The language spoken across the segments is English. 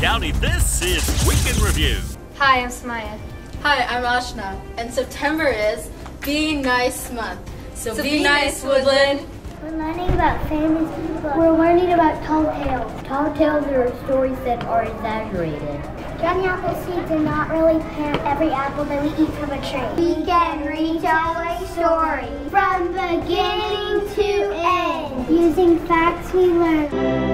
County, this is Week in Review. Hi, I'm Samaya. Hi, I'm Ashna, and September is Be Nice Month. So, So be, be nice, nice, Woodland. We're learning about famous people. We're learning about tall tales. Tall tales are stories that are exaggerated. Johnny Appleseeds are not really plant every apple that we eat from a tree. We can retell a story from beginning to end using facts we learned.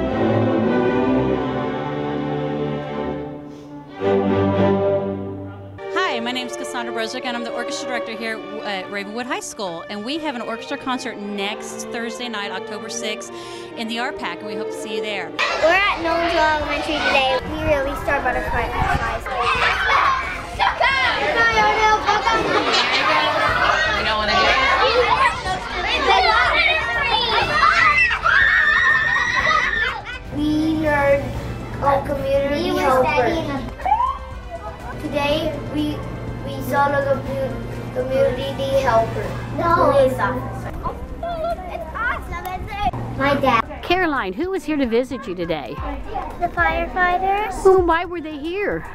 Brozek, and I'm the orchestra director here at Ravenwood High School. And we have an orchestra concert next Thursday night, October 6th, in the RPAC, and we hope to see you there. We're at Nolensville Elementary today. We released our butterfly high school. You don't want to do it? We learned a community helper. We saw the community helper. No. Police officer. It's awesome, it? My dad. Caroline, who was here to visit you today? The firefighters Who why were they here?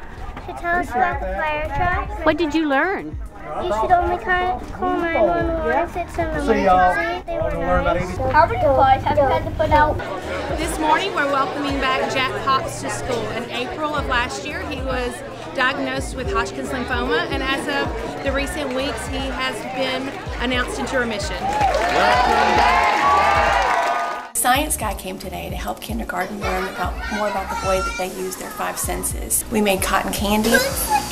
to tell us about the fire trucks. What did you learn? You should only call, call 911 if it's an emergency. They were nice. Harvard Device have had to put out This morning, we're welcoming back Jack Cox to school. In April of last year, he was diagnosed with Hodgkin's lymphoma, and as of the recent weeks, he has been announced into remission. Science Guy came today to help kindergarten learn about more about the way that they use their five senses. We made cotton candy. like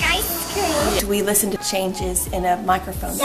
ice cream. We listened to changes in a microphone.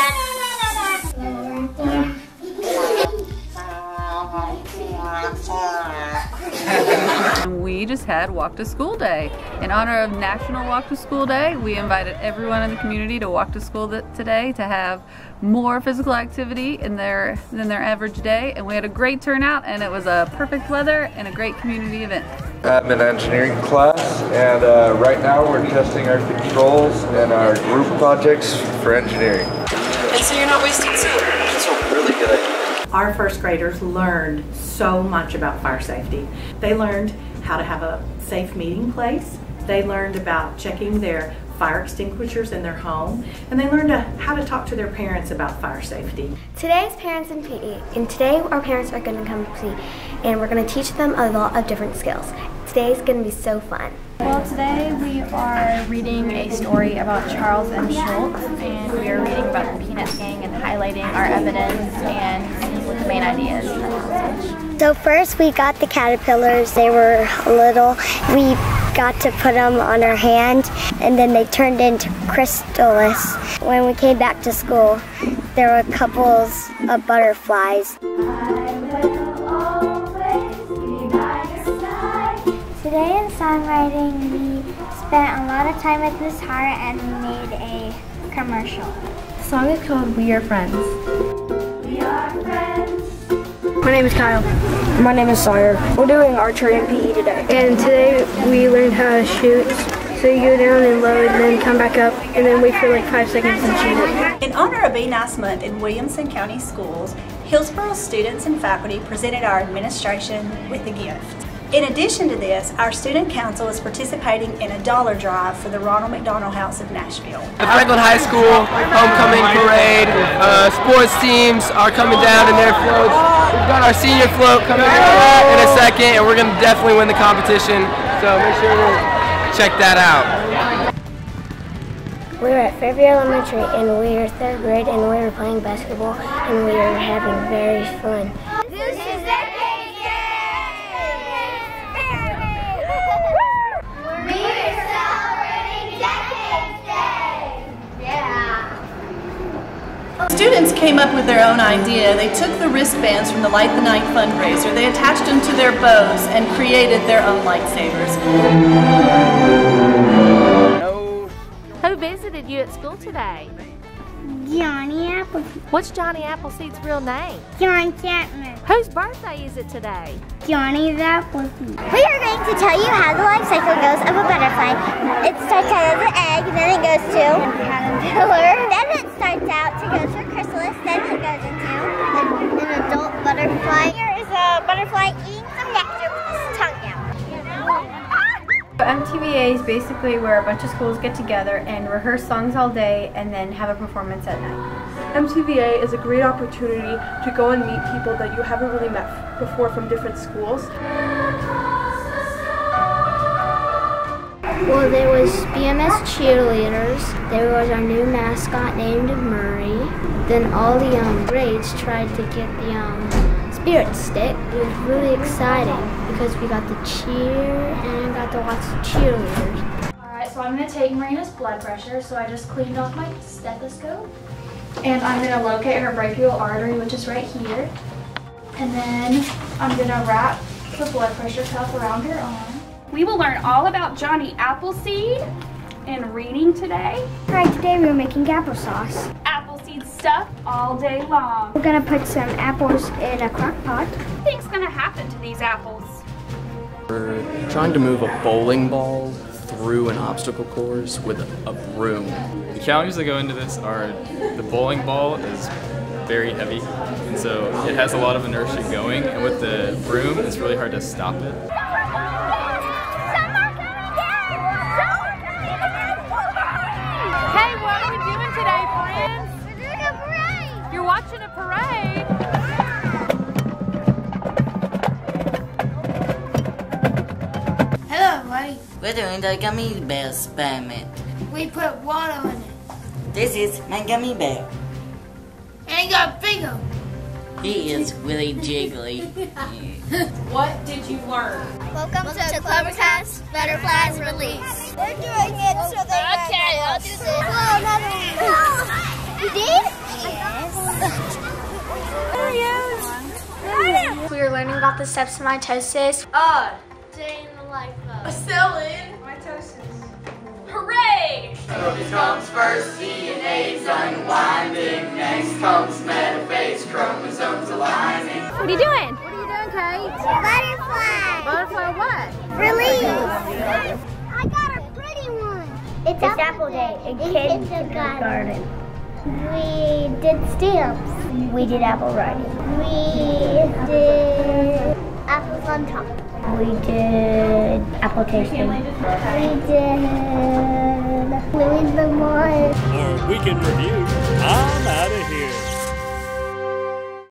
Just had Walk to School Day. In honor of National Walk to School Day, we invited everyone in the community to walk to school today to have more physical activity in their than their average day. And we had a great turnout, and it was a perfect weather and a great community event. I'm in engineering class, and uh, right now we're testing our controls and our group projects for engineering. And so you're not wasting soup. It's a really good idea. Our first graders learned so much about fire safety. They learned how to have a safe meeting place. They learned about checking their fire extinguishers in their home. And they learned how to talk to their parents about fire safety. Today is Parents in PE, and today our parents are going to come see, and we're going to teach them a lot of different skills. Today is going to be so fun. Well, today we are reading a story about Charles M. Schulz, and we are reading about the Peanuts gang and highlighting our evidence and seeing the main ideas. is. So first we got the caterpillars. They were little. We got to put them on our hand, and then they turned into chrysalis. When we came back to school, there were couples of butterflies. Today in songwriting, we spent a lot of time at this heart and we made a commercial. The song is called We Are Friends. We Are Friends. My name is Kyle. My name is Sawyer. We're doing archery and PE today. And today we learned how to shoot. So you go down and load, and then come back up, and then wait for like five seconds and shoot it. In honor of Be Nice Month in Williamson County Schools, Hillsboro students and faculty presented our administration with a gift. In addition to this, our student council is participating in a dollar drive for the Ronald McDonald House of Nashville. The Franklin High School homecoming parade, uh, sports teams are coming down in their floats. We've got our senior float coming in a second, and we're going to definitely win the competition. So make sure to check that out. We're at Fairview Elementary and we are third grade and we are playing basketball and we are having very fun. Students came up with their own idea. They took the wristbands from the Light the Night fundraiser, they attached them to their bows, and created their own lightsabers. Who visited you at school today? Johnny Appleseed. What's Johnny Appleseed's real name? John Chapman. Whose birthday is it today? Johnny's Appleseed. We are going to tell you how the life cycle goes of a butterfly. It starts out as an egg, then it goes to caterpillar. Then out to go to a chrysalis, then it goes into an, an adult butterfly. Here is a butterfly eating some nectar with its tongue out. MTVA is basically where a bunch of schools get together and rehearse songs all day and then have a performance at night. MTVA is a great opportunity to go and meet people that you haven't really met before from different schools. Well, there was BMS cheerleaders. There was our new mascot named Murray. Then all the um, grades tried to get the um, spirit stick. It was really exciting because we got to cheer and got to watch the cheerleaders. Alright, so I'm going to take Marina's blood pressure. So I just cleaned off my stethoscope. And I'm going to locate her brachial artery, which is right here. And then I'm going to wrap the blood pressure cuff around her arm. We will learn all about Johnny Appleseed in reading today. Right, today we are making applesauce. Appleseed stuff all day long. We're gonna put some apples in a crock pot. What's gonna happen to these apples? We're trying to move a bowling ball through an obstacle course with a broom. The challenges that go into this are the bowling ball is very heavy, and so it has a lot of inertia going, and with the broom, it's really hard to stop it. We're doing the gummy bear experiment. We put water in it. This is my gummy bear. And he got bigger. He is really jiggly. what did you learn? Welcome, Welcome to, to Clovercroft Butterflies Release. We're doing it so they Okay, I'll do this. Oh, no, no. You did? We are learning about the steps of mitosis. Uh, day in the life of. A cell mitosis. Hooray! Prophase comes first, DNA's unwinding. Next comes metaphase, chromosomes aligning. What are you doing? What are you doing, Kate? Butterfly. Butterfly what? Release. I got a pretty one. It's, it's apple day in kindergarten. Garden. We did stamps. We did apple writing. We did apples on top. We did apple tasting. We did Louis the Moore. we can Review, I'm out of here.